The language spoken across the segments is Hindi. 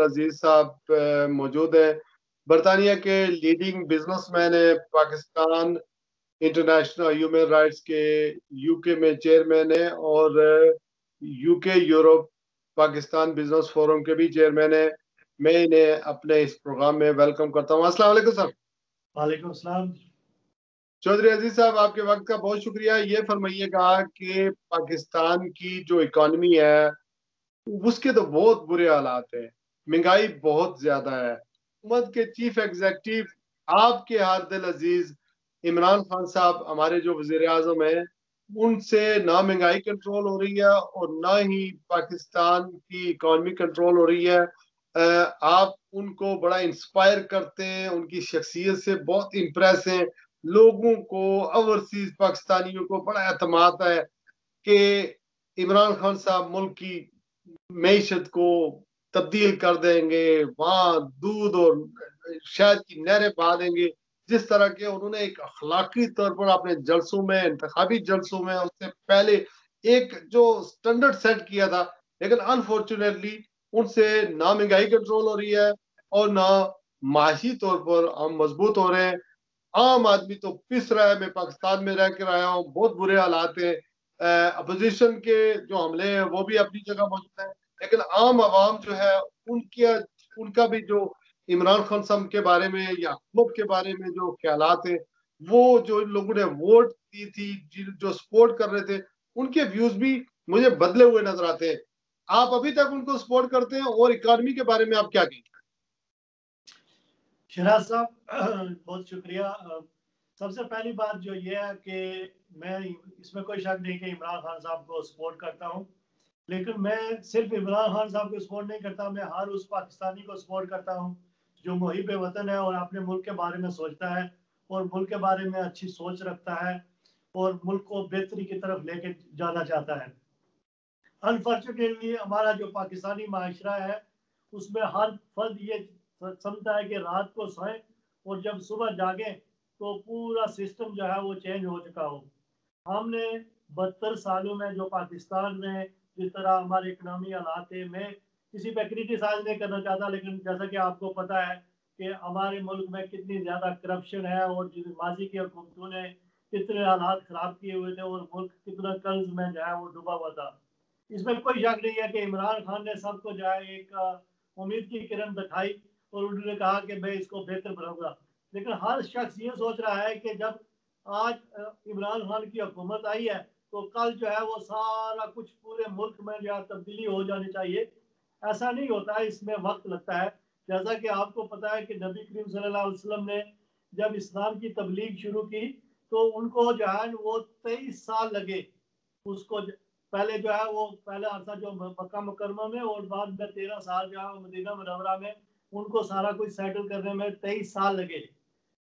अज़ीज़ साहब मौजूद है। बरतानिया के लीडिंग बिजनेसमैन है पाकिस्तान इंटरनेशनल ह्यूमन राइट्स के यूके में चेयरमैन है और UK Europe Pakistan business forum के भी चेयरमैन है। मैं इन्हें अपने इस प्रोग्राम में वेलकम करता हूँ। अस्सलाम वालेकुम सर। वालेकुम चौधरी अज़ीज़ साहब आपके वक्त का बहुत शुक्रिया। ये फरमाइएगा कि पाकिस्तान की जो इकॉनमी है उसके तो बहुत बुरे हालात है। महँगाई बहुत ज़्यादा है। हुकूमत के चीफ एग्जेक्टिव आपके हार दिल अज़ीज़, इमरान खान साहब, हमारे जो वज़ीर आज़म है, उनसे ना महँगाई कंट्रोल हो रही है और ना ही पाकिस्तान की इकॉनमी कंट्रोल हो रही है। आप उनको बड़ा इंस्पायर करते हैं, उनकी शख्सियत से बहुत इम्प्रेस हैं। लोगों को ओवरसीज पाकिस्तानियों को बड़ा अतमाद है कि इमरान खान साहब मुल्क की मीशत को तब्दील कर देंगे वहाँ दूध और शहद की नहरें बहा देंगे। जिस तरह के उन्होंने एक अखलाकी तौर पर अपने जलसों में इंतबी जलसों में उससे पहले एक जो स्टैंडर्ड सेट किया था, लेकिन अनफॉर्चुनेटली उनसे ना महँगाई कंट्रोल हो रही है और ना माशी तौर पर हम मज़बूत हो रहे हैं। आम आदमी तो पिस रहा है, मैं पाकिस्तान में रह कर आया हूँ, बहुत बुरे हालात हैं। अपोजिशन के जो हमले हैं, वो भी अपनी जगह मौजूद है। लेकिन आम आवाम जो है, उनके, उनका भी जो इमरान खान साहब के बारे में या हुकूमत के बारे में जो ख्याल है, वो जो लोगों ने वोट दी थी जो सपोर्ट कर रहे थे, उनके व्यूज़ भी मुझे बदले हुए नज़र आते हैं। आप अभी तक उनको सपोर्ट करते हैं और इकॉनमी के बारे में आप क्या कहेंगे? शराज साहब, बहुत शुक्रिया। सबसे पहली बात जो ये है कि मैं इसमें कोई शक नहीं कि इमरान खान साहब को सपोर्ट करता हूँ। लेकिन मैं सिर्फ़ इमरान खान साहब को सपोर्ट नहीं करता, मैं हर उस पाकिस्तानी को सपोर्ट करता हूँ, जो मुहिब वतन है और अपने मुल्क के बारे में सोचता है और मुल्क के बारे में अच्छी सोच रखता है और मुल्क को बेहतरी की तरफ़ लेके जाना चाहता है। अनफॉर्चुनेटली हमारा जो पाकिस्तानी माशरा है, उसमें हर फर्द ये समझता है कि रात को सोए और जब सुबह जागे तो पूरा सिस्टम जो है वो चेंज हो चुका हो। हमने बहत्तर सालों में जो पाकिस्तान में जिस तरह हमारे इकनॉमी हालात है, मैं किसी पे क्रिटिसाइज नहीं करना चाहता, लेकिन जैसा कि आपको पता है कि हमारे मुल्क में कितनी ज़्यादा करप्शन है और माजी की हुकूमतों ने कितने हालात ख़राब किए हुए थे और मुल्क कितना कर्ज में जो है वो डूबा हुआ था। इसमें कोई शक नहीं है कि इमरान खान ने सबको जो है एक उम्मीद की किरण दिखाई और उन्होंने कहा कि मैं इसको बेहतर बनाऊँगा। लेकिन हर शख्स ये सोच रहा है कि जब आज इमरान खान की हुकूमत आई है तो कल जो है वो सारा कुछ पूरे मुल्क में जो तब्दीली हो जानी चाहिए। ऐसा नहीं होता है, इसमें वक्त लगता है। जैसा कि आपको पता है कि नबी करीम सल्लल्लाहु अलैहि वसल्लम ने जब इस्लाम की तबलीग शुरू की तो उनको जो है वो तेईस साल लगे। उसको पहले जो है वो, पहले अरसा जो मक्का मुकरमा में और बाद में तेरह साल जो है मदीना मनवरा में, उनको सारा कुछ सेटल करने में तेईस साल लगे।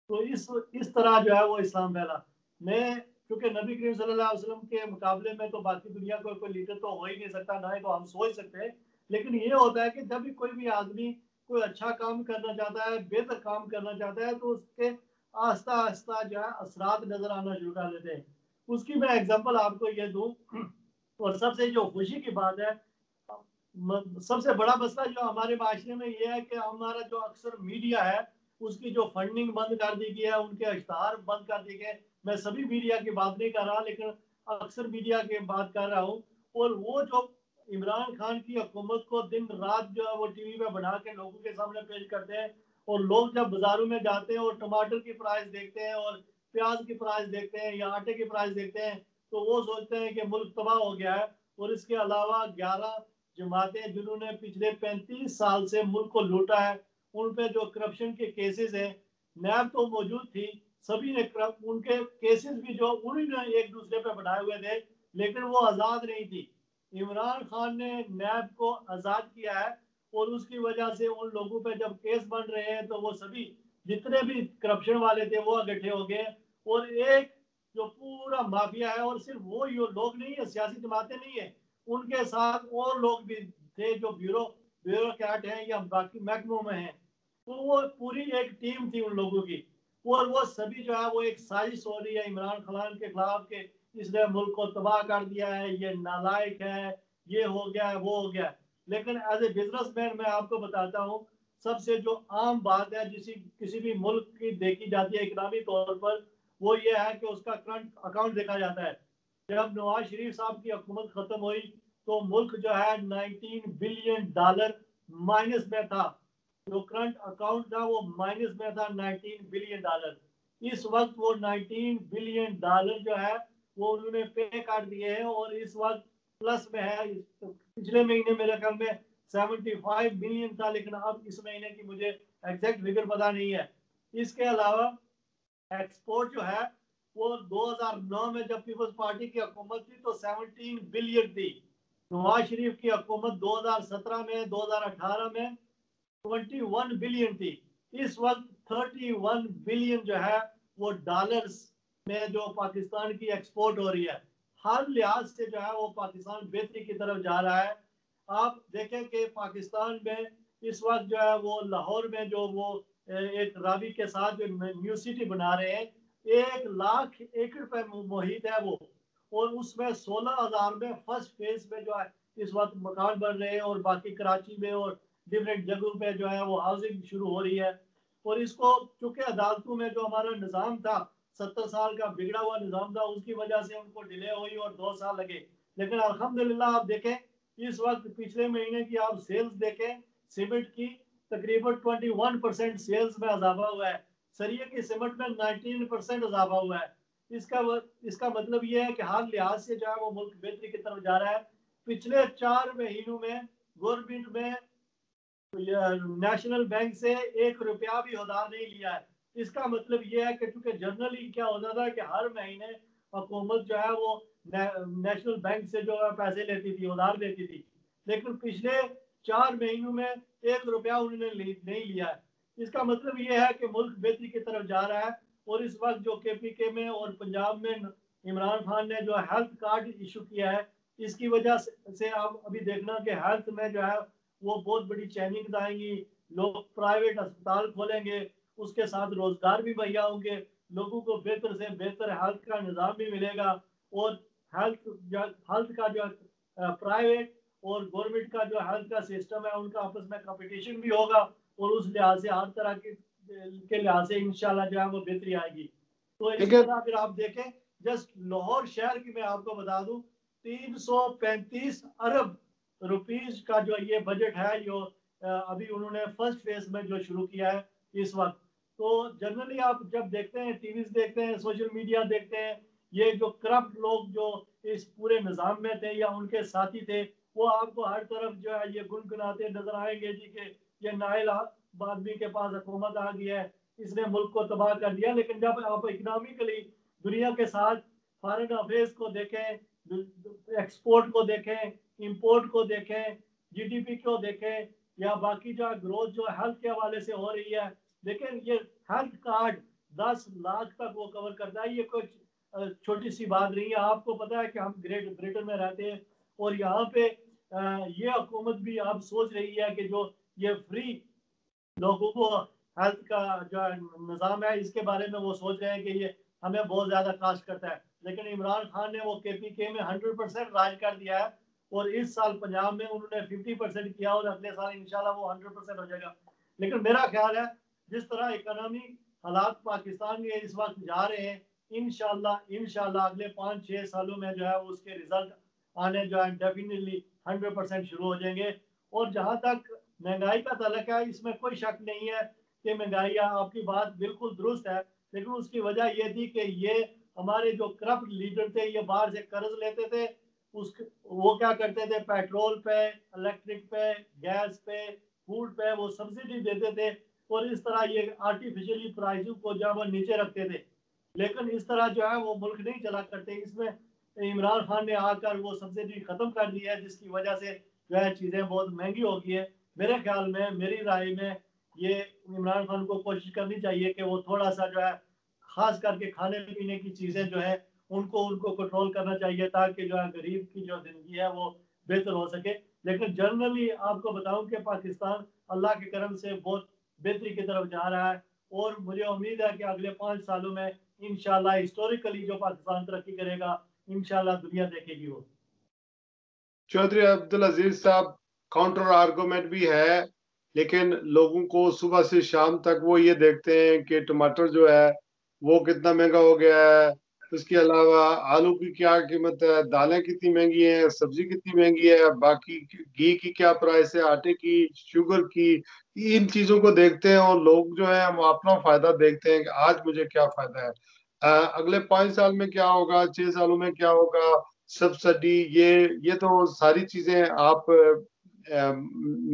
तो इस इस तरह जो है वो इस्लाम फैला। मैं क्योंकि नबी करीम सल्लल्लाहु अलैहि वसल्लम के मुकाबले में तो बाकी दुनिया को कोई लीडर तो हो ही नहीं सकता, ना ही तो हम सोच सकते हैं। लेकिन ये होता है कि जब भी कोई भी आदमी कोई अच्छा काम करना चाहता है, बेहतर काम करना चाहता है तो उसके आस्ता आस्ता जो है असरात नज़र आना शुरू कर देते हैं। उसकी मैं एग्ज़ाम्पल आपको ये दूँ, और सबसे जो खुशी की बात है सबसे बड़ा मसला जो हमारे माशरे में ये है कि हमारा जो अक्सर मीडिया है, उसकी जो फंडिंग बंद कर दी गई है, उनके इश्तहार बंद कर दिए गए। मैं सभी मीडिया की बात नहीं कर रहा, लेकिन अक्सर मीडिया की बात कर रहा हूँ। और वो जो इमरान खान की हुकूमत को दिन रात जो है वो टीवी पे बना के लोगों के सामने पेश करते हैं, और लोग जब बाजारों में जाते हैं और टमाटर की प्राइस देखते हैं और प्याज की प्राइस देखते हैं या आटे की प्राइस देखते हैं तो वो सोचते हैं कि मुल्क तबाह हो गया है। और इसके अलावा ग्यारह जमातें जिन्होंने पिछले पैंतीस साल से मुल्क को लूटा है, उन पे जो करप्शन के केसेस हैं, नैब तो मौजूद थी सभी ने उनके केसेस भी जो उन्होंने एक दूसरे पे बढ़ाए हुए थे, लेकिन वो आज़ाद नहीं थी। इमरान खान ने नैब को आज़ाद किया है, और उसकी वजह से उन लोगों पे जब केस बन रहे हैं तो वो सभी जितने भी करप्शन वाले थे, वो इकट्ठे हो गए। और एक जो पूरा माफिया है, और सिर्फ़ वो यो लोग नहीं है, सियासी जमातें नहीं है, उनके साथ और लोग भी थे जो ब्यूरो, ब्यूरोक्रेट हैं या बाकी महकमों में हैं। तो वो पूरी एक टीम थी उन लोगों की। और वो सभी जो है वो एक साजिश हो रही है इमरान खान के खिलाफ के इसने मुल्क को तबाह कर दिया है, ये नालायक है, ये हो गया है वो हो गया। है लेकिन एज ए बिजनेसमैन मैं आपको बताता हूँ, सबसे जो आम बात है जिसी, किसी भी मुल्क की देखी जाती है इकनॉमी तौर पर, वो ये है कि उसका करंट अकाउंट देखा जाता है। जब नवाज़ शरीफ साहब की हुकूमत खत्म हुई तो मुल्क जो है 19 बिलियन डॉलर माइनस में था। जो करंट अकाउंट था वो माइनस में था 19 बिलियन डॉलर इस वक्त वो 19 बिलियन डॉलर जो है, वो उन्होंने पे काट दिए हैं और इस वक्त प्लस में है। पिछले महीने मेरे ख्याल में 75 बिलियन था, लेकिन अब इस महीने की मुझे एग्जैक्ट फिगर पता नहीं है। इसके अलावा एक्सपोर्ट जो है, वो 2009 में जब पीपल्स पार्टी की हुकूमत थी तो 17 बिलियन थी। नवाज़ शरीफ की हुकूमत 2017 में 2018 में 21 बिलियन थी। इस वक्त 31 बिलियन जो है, वो डॉलर्स में जो पाकिस्तान की एक्सपोर्ट हो रही है। हर लिहाज से जो है, वो पाकिस्तान बेहतरी की तरफ़ जा रहा है। आप देखें कि पाकिस्तान में इस वक्त जो है, वो लाहौर में जो वो एक रावी के साथ जो न्यू सिटी बना रहे हैं। एक लाख एकड़ पे मोहित है वो। और उसमें सोलह हज़ार में फ़र्स्ट फ़ेज़ में जो है, इस वक्त मकान बन रहे हैं और बाकी कराची में और डिफरेंट जगहों पे जो है वो हाउसिंग शुरू हो रही है। और इसको चूँकि अदालतों में जो हमारा निज़ाम था, सत्तर साल का बिगड़ा हुआ निज़ाम था, उसकी वजह से उनको डिले हुई और दो साल लगे। लेकिन अल्हम्दुलिल्लाह आप देखें, इस वक्त पिछले महीने की आप सेल्स देखें सीमेंट की तकरीबन 21 परसेंट सेल्स में इजाफा हुआ है। सरिये की सीमेंट में 19 परसेंट इजाफा हुआ है। इसका इसका मतलब ये है कि हर लिहाज से जो है वो मुल्क बेहतरी की तरफ़ जा रहा है। पिछले चार महीनों में गवर्नमेंट में नेशनल बैंक से एक रुपया भी उधार नहीं लिया है। इसका मतलब ये है कि चूँकि जनरली क्या होता था कि हर महीने हुकूमत जो है वो ने, नेशनल बैंक से जो है पैसे लेती थी उधार लेती थी। लेकिन पिछले चार महीनों में एक रुपया उन्होंने नहीं लिया है। इसका मतलब ये है कि मुल्क बेहतरी की तरफ़ जा रहा है और इस वक्त जो के पी के में और पंजाब में इमरान खान ने जो हेल्थ कार्ड इशू किया है इसकी वजह से आप अभी देखना कि हेल्थ में जो है वो बहुत बड़ी चैनिंग आएँगी लोग प्राइवेट अस्पताल खोलेंगे उसके साथ रोज़गार भी मुहैया होंगे लोगों को बेहतर से बेहतर हेल्थ का निज़ाम भी मिलेगा और हेल्थ हेल्थ का जो प्राइवेट और गवर्नमेंट का जो हेल्थ का सिस्टम है उनका आपस में कंपटीशन भी होगा और उस लिहाज से हर तरह के के लिहाज से इंशाल्लाह जो है वो बेहतरी आएगी। तो इस तरह अगर आप देखें जस्ट लाहौर शहर की मैं आपको बता दूँ 335 अरब रुपीज़ का जो ये बजट है जो अभी उन्होंने फ़र्स्ट फ़ेज़ में जो शुरू किया है इस वक्त। तो जनरली आप जब देखते हैं टीवी देखते हैं सोशल मीडिया देखते हैं, ये जो करप्ट लोग जो इस पूरे निज़ाम में थे या उनके साथी थे, वो आपको हर तरफ़ जो है ये गुनगुनाते नज़र आएँगे जी के ये नाइल आदमी के पास हुकूमत आ गई है, इसने मुल्क को तबाह कर दिया। लेकिन जब आप इकोनॉमिकली दुनिया के साथ फॉरन अफेयर्स को देखें एक्सपोर्ट को देखें इंपोर्ट को देखें जीडीपी को देखें, या बाकी जो ग्रोथ जो हेल्थ के हवाले से हो रही है लेकिन ये हेल्थ कार्ड दस लाख तक वो कवर करता है। ये कोई छोटी सी बात नहीं है। आपको पता है कि हम ग्रेट ब्रिटेन में रहते हैं, और यहाँ पे ये हुकूमत भी आप सोच रही है कि जो ये फ्री लोगों को हेल्थ का जो निज़ाम है, इसके बारे में वो सोच रहे हैं कि ये हमें बहुत ज़्यादा कास्ट करता है। लेकिन इमरान खान ने वो के पी के में हंड्रेड परसेंट राज कर दिया है। और इस साल पंजाब में उन्होंने फिफ्टी परसेंट किया और अगले साल इंशाल्लाह वो हंड्रेड परसेंट हो जाएगा। लेकिन मेरा ख्याल है, जिस तरह इकोनॉमी हालात पाकिस्तान के इस वक्त जा रहे हैं इनशाला इनशाला अगले पाँच छः सालों में जो है उसके रिज़ल्ट आने जो है डेफिनेटली हंड्रेड परसेंट शुरू हो जाएँगे। और जहाँ तक महँगाई का तलक है, इसमें कोई शक नहीं है कि महँगाई आपकी बात बिल्कुल दुरुस्त है, लेकिन उसकी वजह यह थी कि ये हमारे जो करप्ट लीडर थे, ये बाहर से कर्ज लेते थे उस वो क्या करते थे? पेट्रोल पे, इलेक्ट्रिक पे, गैस पे, फ़ूड पे, वो सब्सिडी देते थे और इस तरह ये आर्टिफिशियली प्राइसों को जब वो नीचे रखते थे। लेकिन इस तरह जो है वो मुल्क नहीं चला करते। इसमें इमरान खान ने आकर वो सब्सिडी खत्म कर दी है, जिसकी वजह से जो है चीज़ें बहुत महँगी हो गई है। मेरे ख्याल में, मेरी राय में ये इमरान खान को कोशिश करनी चाहिए कि वो थोड़ा सा जो है, खास करके खाने पीने की चीज़ें जो है उनको उनको कंट्रोल करना चाहिए ताकि जो है गरीब की जो ज़िंदगी है वो बेहतर हो सके। लेकिन जनरली आपको बताऊँ कि पाकिस्तान अल्लाह के करम से बहुत बेहतरी की तरफ़ जा रहा है और मुझे उम्मीद है कि अगले पाँच सालों में इनशाला हिस्टोरिकली जो पाकिस्तान तरक्की करेगा इनशाला दुनिया देखेगी वो। चौधरी अब्दुल अज़ीज़ साहब काउंटर आर्गूमेंट भी है, लेकिन लोगों को सुबह से शाम तक वो ये देखते हैं कि टमाटर जो है वो कितना महँगा हो गया है उसके अलावा आलू की क्या कीमत है दालें कितनी महँगी हैं सब्ज़ी कितनी महँगी है बाकी घी की क्या प्राइस है आटे की शुगर की इन चीज़ों को देखते हैं और लोग जो है वो अपना फ़ायदा देखते हैं कि आज मुझे क्या फ़ायदा है। आ, अगले पाँच साल में क्या होगा छह सालों में क्या होगा सब्सिडी ये ये तो सारी चीज़ें आप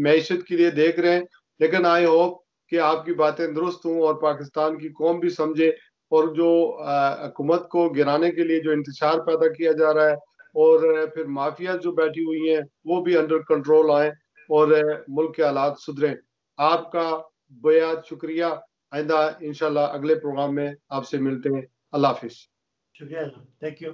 मीशत के लिए देख रहे हैं। लेकिन आई होप कि आपकी बातें दुरुस्त हों और पाकिस्तान की कौम भी समझे और जो हुकूमत को गिराने के लिए जो इंतज़ार पैदा किया जा रहा है और फिर माफिया जो बैठी हुई हैं, वो भी अंडर कंट्रोल आए और मुल्क के हालात सुधरे। आपका बेहद शुक्रिया। आइंदा इंशाल्लाह अगले प्रोग्राम में आपसे मिलते हैं। अल्लाह हाफिज। शुक्रिया थैंक यू